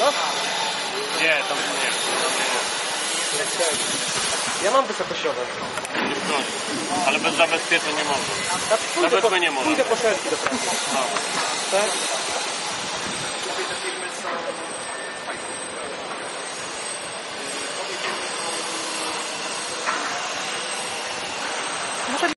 No? Nie, tam nie. Ja mam wysokosiowe. Ale bez zabezpieczeń nie można. Ja pójdę Nawet po- my nie możemy. Pójdę po szerski do pracy. No. Tak?